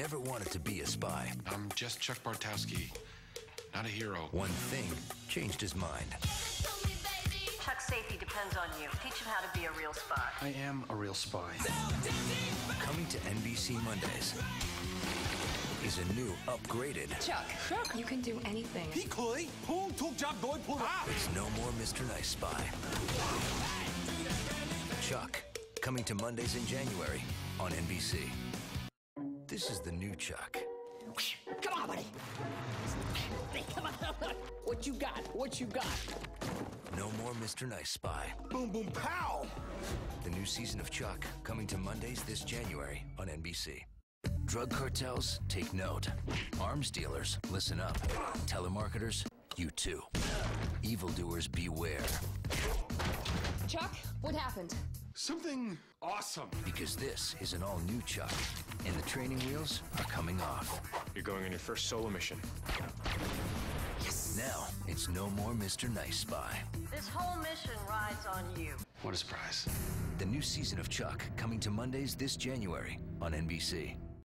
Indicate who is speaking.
Speaker 1: never wanted to be a spy.
Speaker 2: I'm just Chuck Bartowski, not a hero.
Speaker 1: One thing changed his mind.
Speaker 3: Chuck's safety depends on you. Teach him how to be a real spy.
Speaker 2: I am a real spy.
Speaker 1: Coming to NBC Mondays is a new upgraded
Speaker 4: Chuck. Chuck, you can do anything.
Speaker 5: Equally, whole took job boy pull up.
Speaker 1: It's no more Mr. Nice Spy. Chuck, coming to Mondays in January on NBC. This is the new Chuck.
Speaker 6: Come on, buddy. Hey, come on. What you got? What you got?
Speaker 1: No more Mr. Nice Spy.
Speaker 5: boom boom pow
Speaker 1: The new season of Chuck coming to Mondays this January on NBC. Drug cartels, take note. Arms dealers, listen up. Telemarketers, you too. Evildoers, beware.
Speaker 4: Chuck, what happened?
Speaker 5: Something awesome
Speaker 1: Because this is an all new Chuck, and the training wheels are coming off.
Speaker 2: You're going on your first solo mission. Yes!
Speaker 1: Now, it's no more Mr. Nice Spy.
Speaker 3: This whole mission rides on you.
Speaker 2: What a surprise.
Speaker 1: The new season of Chuck coming to Mondays this January on NBC.